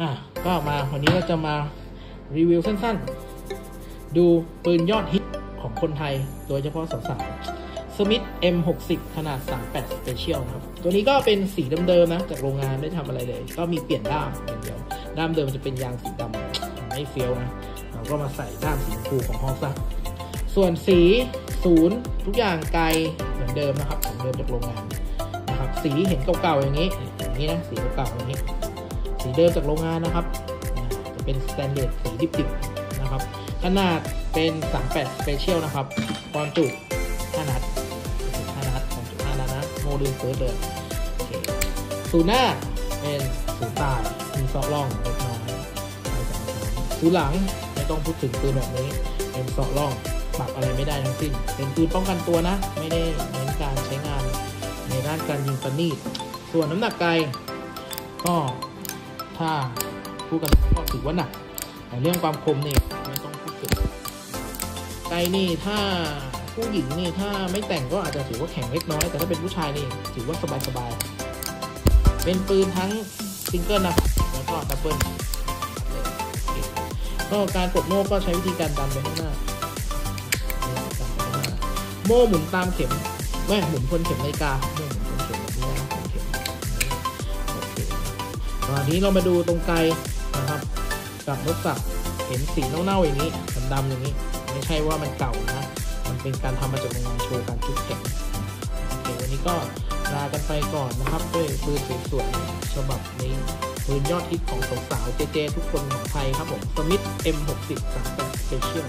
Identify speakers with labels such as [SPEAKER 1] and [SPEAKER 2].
[SPEAKER 1] อะก็มาวันนี้เราจะมารีวิวสั้นๆ ดูปืนยอดฮิตของคนไทย โดยเฉพาะสาวๆ Smith M60 ขนาด 38 Special ครับ ตัวนี้ก็เป็นสีเดิมๆนะ จากโรงงานไม่ได้ทำอะไรเลย ก็มีเปลี่ยนด้ามอย่างเดียว ด้ามเดิมจะเป็นยางสีดำไม่เฟี้ยวนะ เราก็มาใส่ด้ามสีชมพูของฮอกซะส่วนสีศูนย์ทุกอย่างไกลเหมือนเดิมนะครับของเดิมจากโรงงานนะครับ สีเห็นเก่าๆอย่างนี้อย่างนี้นะสีเก่าๆอย่างนี้ สีเดิมจากโรงงานนะครับ จะเป็นสแตนเด r d สีดิบๆนะครับ ขนาดเป็น 38 Special นะครับ ความจุ5นัด5นัดความจุ5นัดนะ โมดูลเฟิร์สเลยโอเคศูนย์หน้าเป็นศูนย์ตายมีเซาะร่องเล็กน้อยศูนย์หลังไม่ต้องพูดถึงปืนแบบนี้ เป็นเซาะร่องปรับอะไรไม่ได้ทั้งสิ้น เป็นปืนป้องกันตัวนะ ไม่ได้เน้นการใช้งานในด้านการยิงประณีตส่วนน้ำหนักไกลก็ ถ้าพูดกันก็ถือว่าหนักแต่เรื่องความคมนี่ไม่ต้องพูดถึงไกลนี่ถ้าผู้หญิงนี่ถ้าไม่แต่งก็อาจจะถือว่าแข็งเล็กน้อย แต่ถ้าเป็นผู้ชายนี่ถือว่าสบายๆเป็นปืนทั้งซิงเกิลนะแล้วก็ดับเบิลก็การกดโม่ก็ใช้วิธีการดันไปข้างหน้าโม่หมุนตามเข็มไม่หมุนคนเข็มนาฬิกาโม่หมุนคนเตอนนี้เรามาดูตรงไกลนะครับกับรถสับเห็นสีเน่าๆอย่างนี้ดำๆอย่างนี้ ไม่ใช่ว่ามันเก่านะ มันเป็นการทำมาจากโรงงานโชว์การจุดเข็มโอเควันนี้ก็ลากันไปก่อนนะครับด้วยปืนสวยๆฉบับนี้ปืนยอดฮิตของสาวๆเจเจทุกคนของไทยครับผมสมิธ M60 38 Special